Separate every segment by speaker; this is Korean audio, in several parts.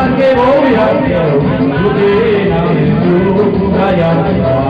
Speaker 1: 함께 모여 우리 나는 누가야.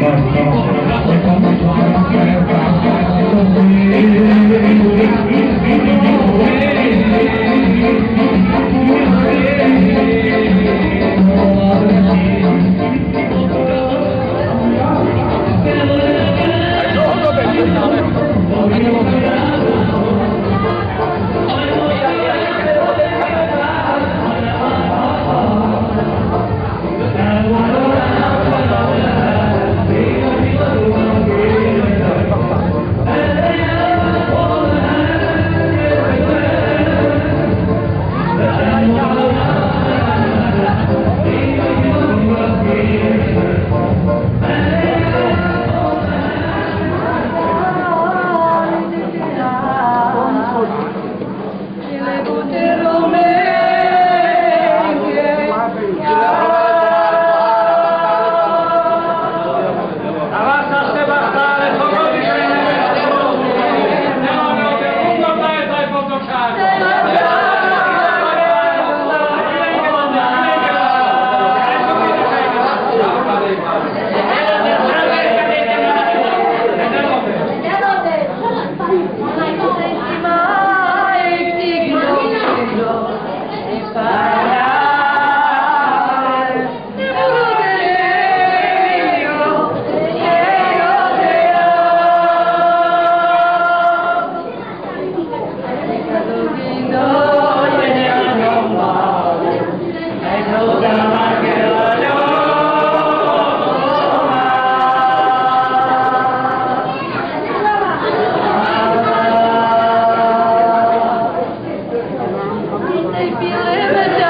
Speaker 1: Thank you. We'll
Speaker 2: it.